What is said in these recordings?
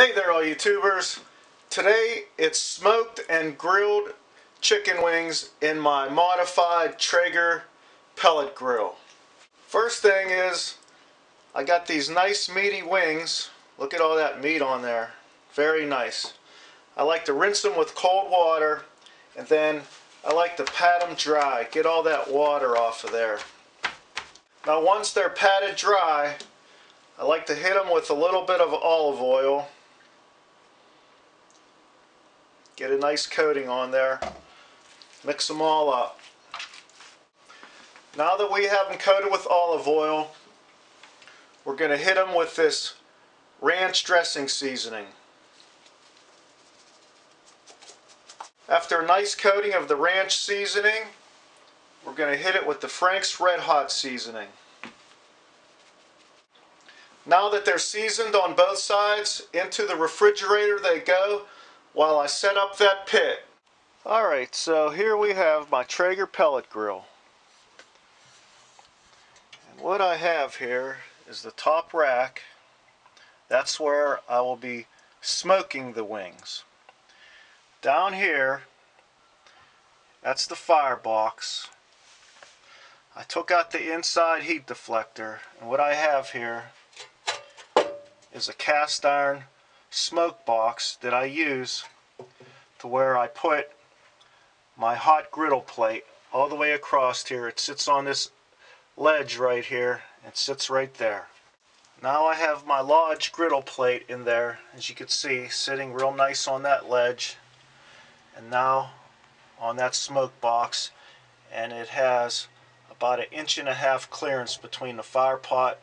Hey there all YouTubers. Today it's smoked and grilled chicken wings in my modified Traeger pellet grill. First thing is I got these nice meaty wings. Look at all that meat on there. Very nice. I like to rinse them with cold water and then I like to pat them dry. Get all that water off of there. Now once they're patted dry I like to hit them with a little bit of olive oil Get a nice coating on there. Mix them all up. Now that we have them coated with olive oil, we're going to hit them with this ranch dressing seasoning. After a nice coating of the ranch seasoning, we're going to hit it with the Frank's Red Hot seasoning. Now that they're seasoned on both sides, into the refrigerator they go while I set up that pit. Alright, so here we have my Traeger pellet grill. And what I have here is the top rack. That's where I will be smoking the wings. Down here, that's the firebox. I took out the inside heat deflector and what I have here is a cast iron smoke box that I use to where I put my hot griddle plate all the way across here. It sits on this ledge right here. It sits right there. Now I have my Lodge griddle plate in there, as you can see, sitting real nice on that ledge. And now on that smoke box, and it has about an inch and a half clearance between the fire pot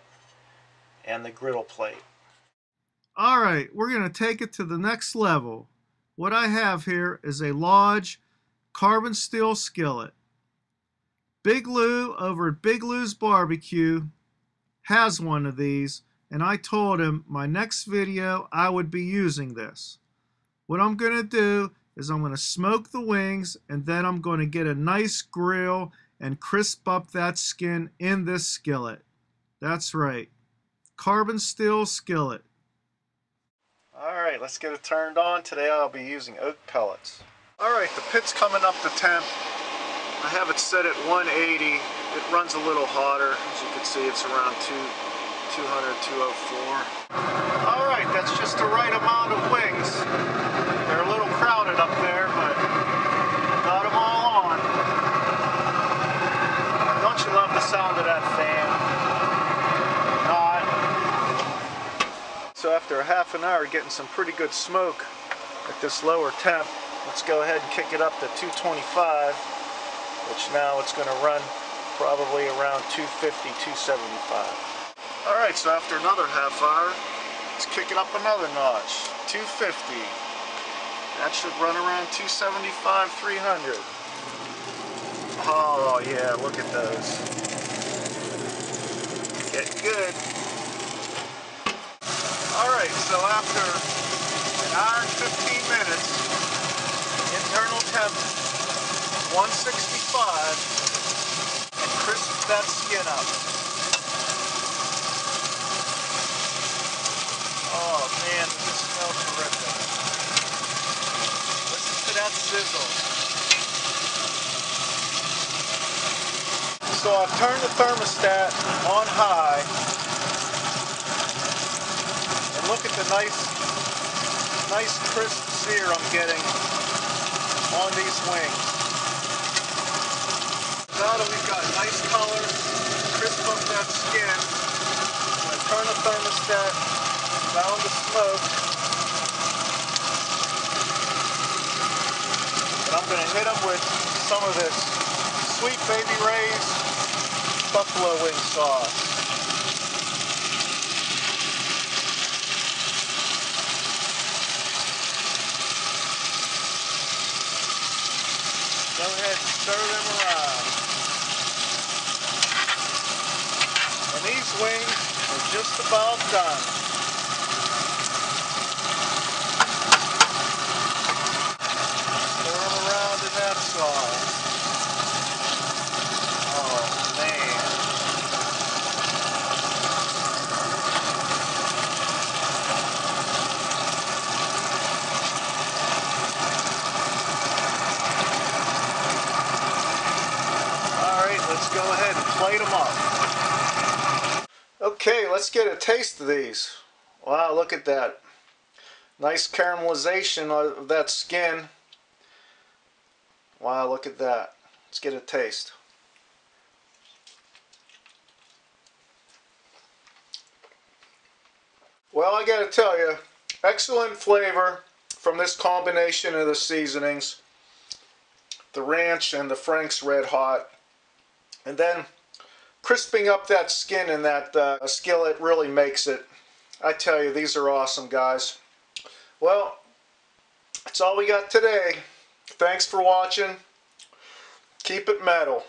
and the griddle plate. All right, we're going to take it to the next level. What I have here is a Lodge carbon steel skillet. Big Lew over at Big Lew's Barbecue has one of these and I told him my next video I would be using this. What I'm going to do is I'm going to smoke the wings and then I'm going to get a nice grill and crisp up that skin in this skillet. That's right. Carbon steel skillet. Let's get it turned on. Today I'll be using oak pellets. Alright, the pit's coming up to temp. I have it set at 180. It runs a little hotter. As you can see, it's around 2, 200, 204. Alright, that's just the right amount of wings. They're a little crowded up there, but got them all on. Don't you love the sound of that fan? So after a half an hour getting some pretty good smoke at this lower temp, let's go ahead and kick it up to 225, which now it's going to run probably around 250, 275. Alright, so after another half hour, let's kick it up another notch, 250. That should run around 275, 300. Oh yeah, look at those. Getting good. Alright, so after an hour and 15 minutes, internal temp 165, and crisp that skin up. Oh man, this smells terrific. Listen to that sizzle. So I've turned the thermostat on high look at the nice, nice crisp sear I'm getting on these wings. Now that we've got nice color, crisp up that skin, to turn the thermostat down the smoke. And I'm going to hit them with some of this Sweet Baby Ray's buffalo wing sauce. Go ahead and stir them around. And these wings are just about done. Stir them around in that sauce. Oh man. Plate them up. Okay, let's get a taste of these. Wow, look at that. Nice caramelization of that skin. Wow, look at that. Let's get a taste. Well, I got to tell you, excellent flavor from this combination of the seasonings. The ranch and the Frank's Red Hot. And then crisping up that skin in that uh, skillet really makes it. I tell you, these are awesome, guys. Well, that's all we got today. Thanks for watching. Keep it metal.